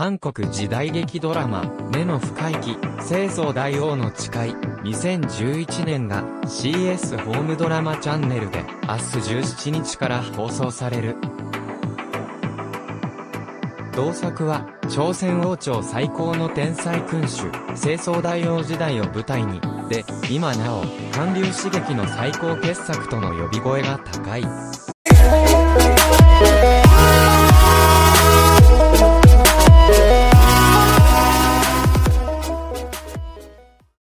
韓国時代劇ドラマ、目の深い木、清掃大王の誓い、2011年が CS ホームドラマチャンネルで明日17日から放送される。同作は、朝鮮王朝最高の天才君主、清掃大王時代を舞台に、で、今なお、韓流刺激の最高傑作との呼び声が高い。